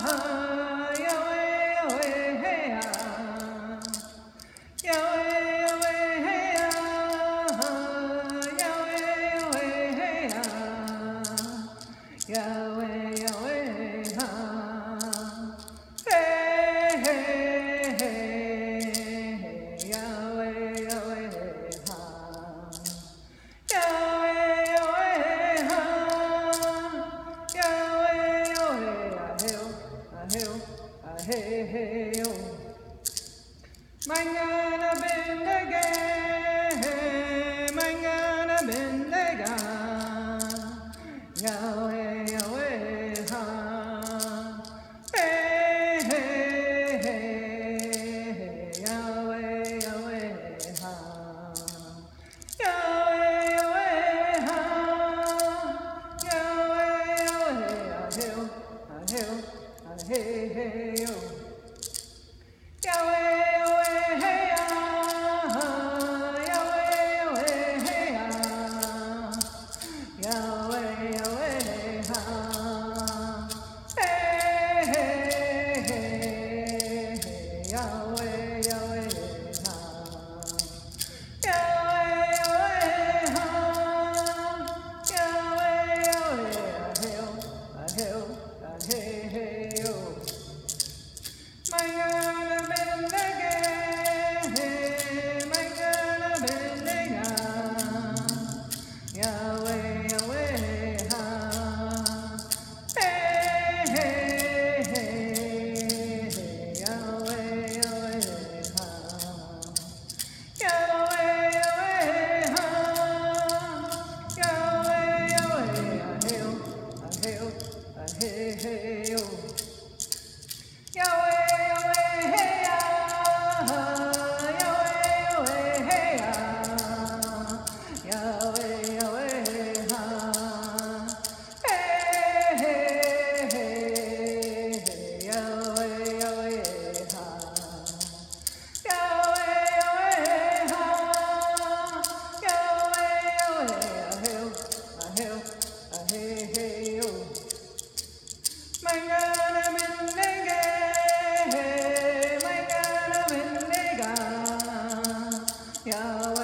heard. hill, a hill. Mangana bendega, mangana bendega. Yahweh, Yahweh, ha. Hey, hey, hey, Yahweh, Yahweh, ha. Yahweh, Yahweh, ha. Yahweh, Yahweh, a hill, a hill hey, hey, oh. Yahweh, hey. Yahweh. Yeah.